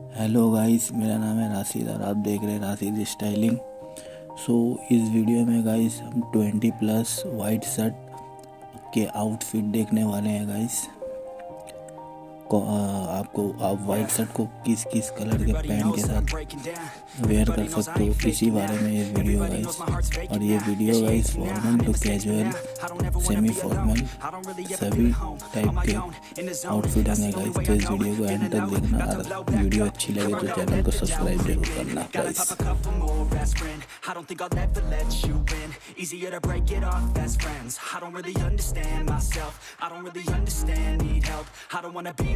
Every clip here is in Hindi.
हेलो गाइस मेरा नाम है राशिद और आप देख रहे हैं राशिद स्टाइलिंग। सो इस वीडियो में गाइस हम 20 प्लस वाइट शर्ट के आउटफिट देखने वाले हैं गाइस आपको आप वाइट शर्ट को किस किस कलर के पैंट के साथ वेयर कर सकते हो। इसी बारे में ये वीडियो गाइस और ये video guys formal to casual semi formal सभी टाइप के आउटफिट हैं गाइस तो इस वीडियो को एंड तक देखना और वीडियो अच्छी लगे तो चैनल को सब्सक्राइब ज़रूर करना guys I don't wanna be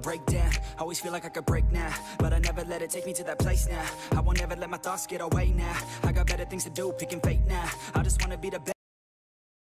break down. Always feel like I could break now But I never let it take me to that place now. I won't ever let my thoughts get away now. I got better things to do, picking fate now. I just wanna be the best